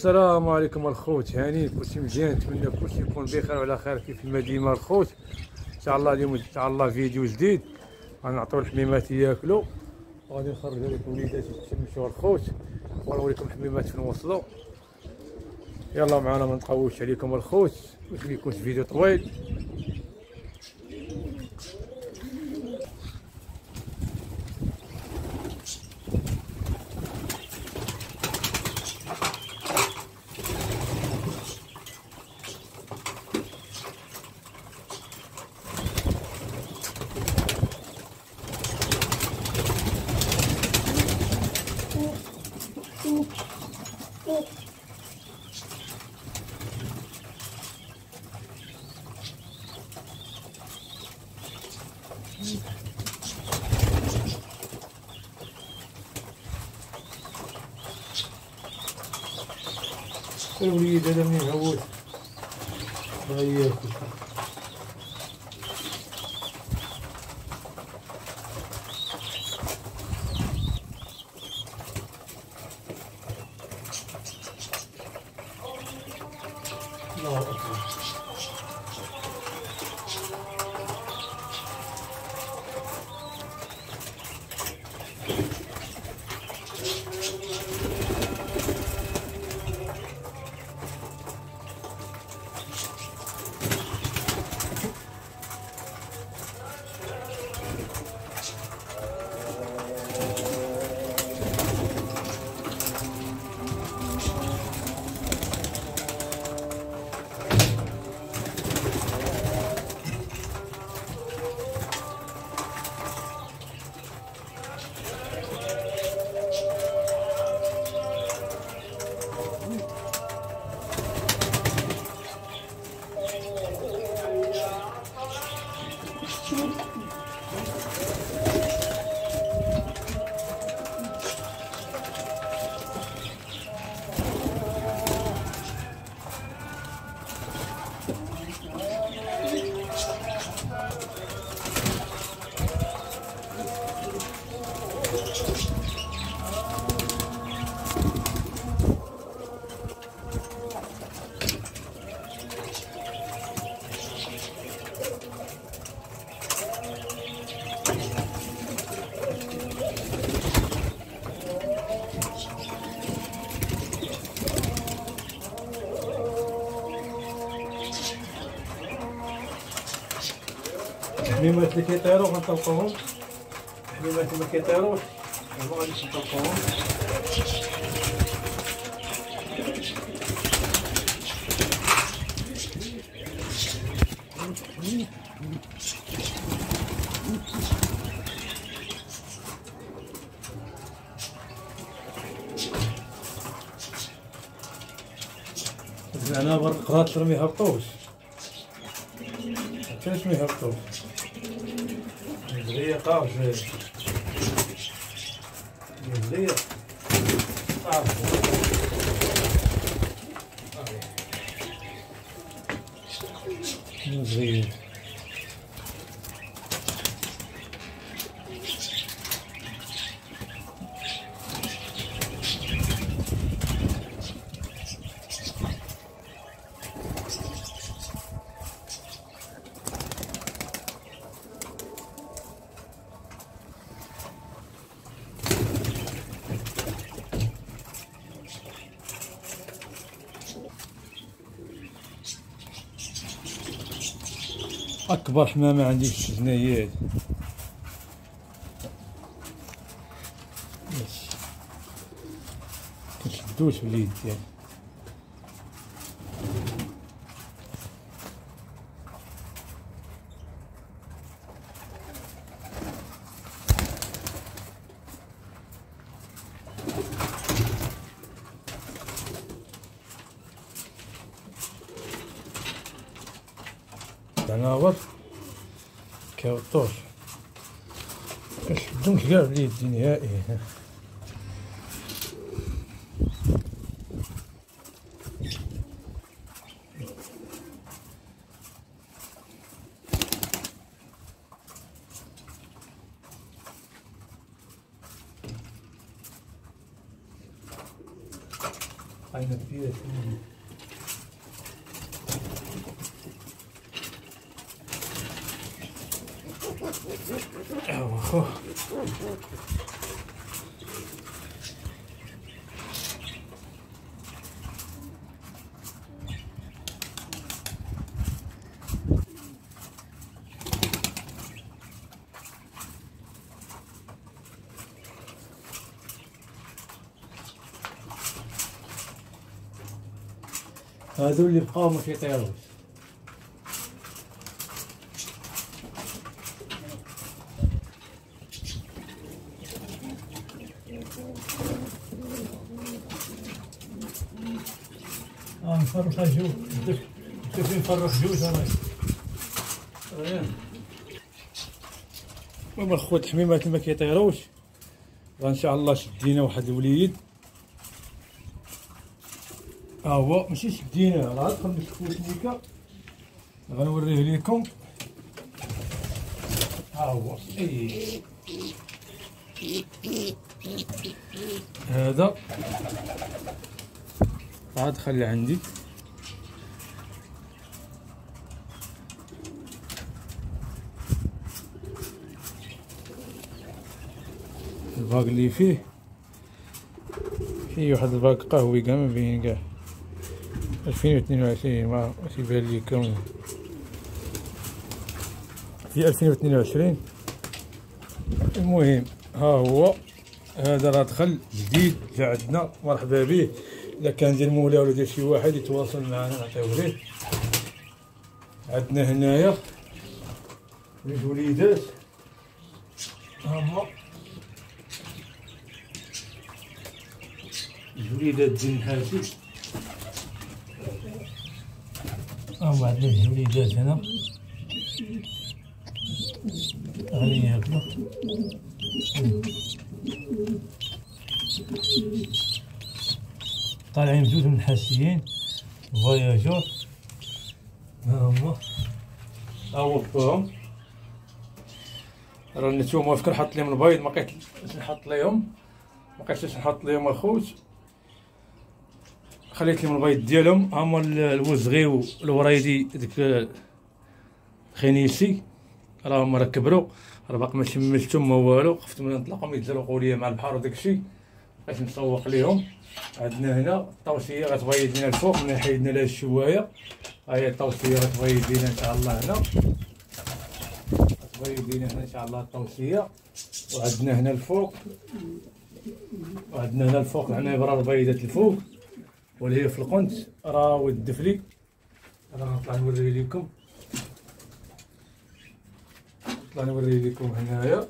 السلام عليكم الخوت. هاني كلشي مزيان نتمنى كلشي يكون بخير وعلى خير كيف ما ديما الخوت. إن شاء الله اليوم إن شاء الله فيديو جديد. غنعطيو الحميمات ياكلوا وغادي نخرج لكم وليدات يتمشوا الخوت. ونوريكم الحميمات فين وصلوا يلا معنا ما نطولش عليكم الخوت. باش ما يكونش فيديو طويل. الوليد هذا من يهود بغا ياكل الله أكبر. الحميمات اللي كيطيروا غنطلقوهم. الحميمات اللي ما كيطيروش ما غاديش نطلقوهم أنا برقرات ما يهبطوش حتى ما دقيقة وزيد دقيقة زين أكبر حمامه عندي في الجنايات كنشدوش باليد ديالي تناور كيوطوش كنشدهمش كاع باليد نهائي لنا فيها ايوا هادو اللي بقاو ما كيطيروش آه نفرق جوج. كيف نفرق جوج أنا هما الخوت الحميمات اللي ما كيطيروش ان شاء الله شدينا واحد الوليد. ها هو ماشي شدينا. راه دخل نشوفو سميكا غنوريه ليكم. ها هو إي. هذا. عاد خلي عندي. الباق اللي فيه. فيه واحد الباق قهوي كاع بين كاع. 2022 ما ماشي بان ليكم في 2022 المهم ها هو هذا راه دخل جديد جا عندنا مرحبا به. الا كان ديال مولا ولا ديال شي واحد يتواصل معنا نعطيوه ليه. عندنا هنايا جوج وليدات. هما. جوج وليدات ديال الحاسب هما عندنا جوج وليدات هنا غادي ياكلوا طالعين بجوج من الحاسيين فواياجور ها هما بوهم راه نتوما فكر حط لهم البيض ما نحط لهم ما نحط لهم الخوت خليت لهم البيض ديالهم. هما الوزغي والوريدي ديك خنيسي راهم راه كبروا راه باقي ما شملتهم ما والو. خفت من نطلقهم يتزرقوا ليا مع البحر وداك الشيء. باش نسوق ليهم. عندنا هنا الطوسيه غتبيض لنا الفوق من حيدنا لها الشواية. ها هي الطوسيه غتبيض لنا إن شاء الله هنا. غتبيض لنا هنا إن شاء الله الطوسيه وعندنا هنا الفوق. وعندنا هنا الفوق هنا برا بيضات الفوق. واللي في القنت. راه والدفلي راه نطلع نوري لكم نطلع نوري لكم هنايا.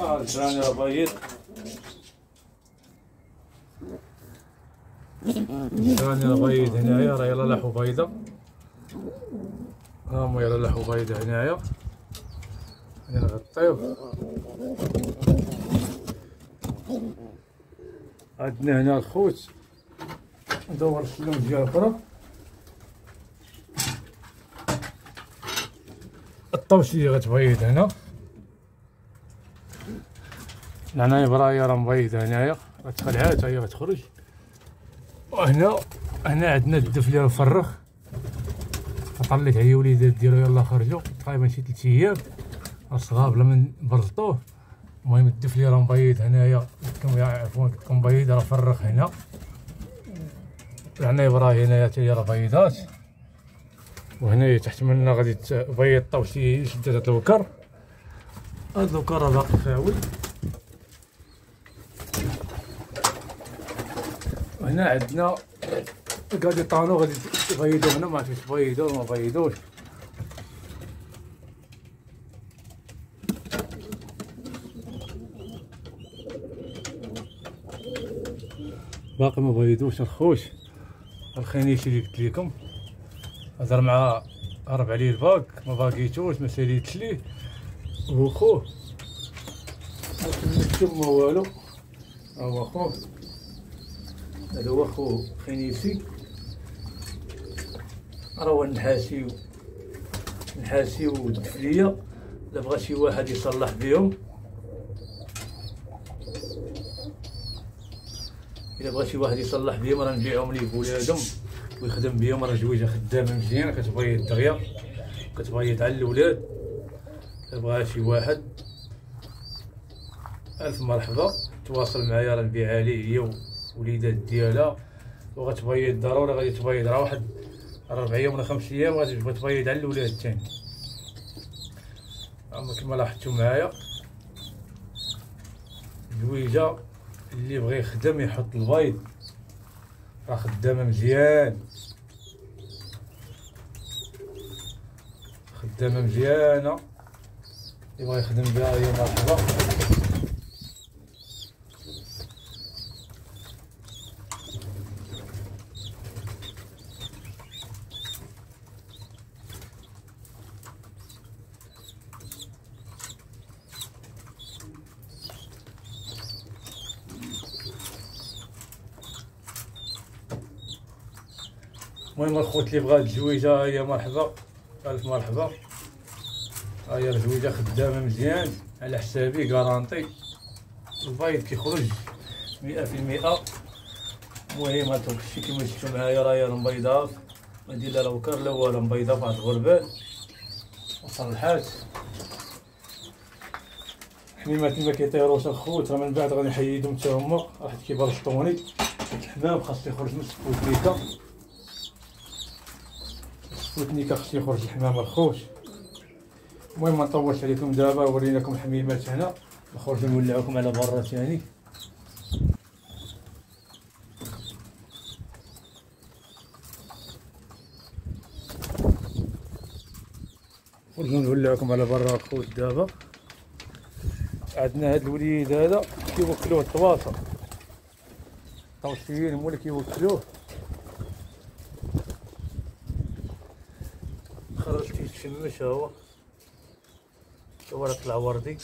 آه الجراني راه بيض الجراني راه بيض هنايا. راه يلا لاحو بيضة ها هما يلا لاحو بيضة هنايا. هنا نغطيوه عندنا هنا الخوت. ندور السلم ديال أخرى الطوسية غتبيض هنا. العناية برايا راه مبيضة هنايا. غتخلعات هي غتخرج. وهنا هنا عندنا الدفلة الفرخ. فطليت عليه وليدات ديالو يلا خرجوا. تقريبا شي تلت أيام. صغار بلا ما نبرزطوه المهم الدفلي راه مبيض هنايا. كم عفوا كم مبيض راه فرخ هنا. العناية براي هنايا تاهي راه بيضات. وهنايا تحت منا غادي تبيض طوسي شدات الوكر هاد الوكر راه باقي خاوي. هنا عندنا غادي طانو غادي يبيضو هنا ما عرفتش بيضو ما بيضوش. باقي ما بيضوش الخوش. الخنيش اللي قلت لكم هضر مع هرب عليه الباك ما باقيتوش ما ساليتش ليه. هو خوه ما ما والو. ها هو خوه هذا هو خو خنيسي راه هو النحاسي النحاسي والدفلية الا بغى شي واحد يصلح بهم الا بغى شي واحد يصلح بهم راه نبيعهم ليه بولادهم ويخدم بهم راه جويجه خدامة مزيانة كتبغي دغيا كتبغي على الأولاد. الا بغاها شي واحد. ألف مرحبا. تواصل معايا راه نبيعها ليه هي ووليدات ديالها. وغتبيض ضروري غادي تبيض راه واحد ربع أيام ولا خمس أيام غادي تبيض على الأولاد الثاني كما لاحظتوا معايا زويجه اللي بغى يخدم يحط البيض. راه خدامة مزيان. خدامة مزيانة. اللي بغى يخدم بها هي مرحبا. المهم الخوت اللي بغات الزويجة هي مرحبا. ألف مرحبا. هي الزويجة خدامة مزيان على حسابي garantie البيض كيخرج مئة في المئة. المهم هاد الشي كيما شفتو معايا راهي مبيضة ما ندير لا وكر لا والو مبيضة فواحد الغربال وصلحات حميمات ما كيطيروش الخوت راه من بعد غادي نحيدهم حتى هما. واحد كيبرشطوني. الحمام خاص يخرج من السبوتيكا السبوتنيكا خاص يخرج الحمام الخوت المهم ما نطولش عليكم دابا وريناكم الحميمات هنا. نخرج نولعكم على برا ثاني. نخرجو نولعكم على برا الخوت دابا. عندنا هاد الوليد هذا كيوكلوه الطواطا. طوسيين هما اللي كيوكلوه. كيتشمش هو. راه طلع وردي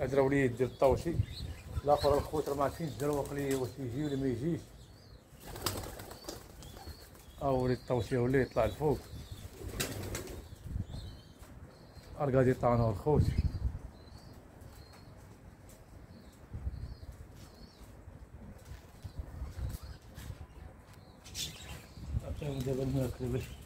هذا وليد ديال الطوشي الآخر الخوت راه ما عرفتش الزروق ليه واش يجي ولا ما يجيش. وليد الطوشي هو اللي يطلع الفوق راه غادي الخوت. دابا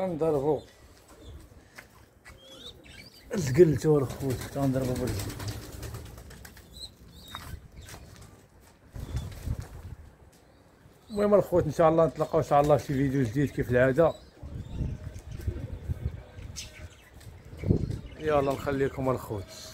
غنضربو القلتو الخوت غنضربو بالزق المهم الخوت إن شاء الله نتلاقاو إن شاء الله في فيديو جديد كيف العادة. يلا نخليكم الخوت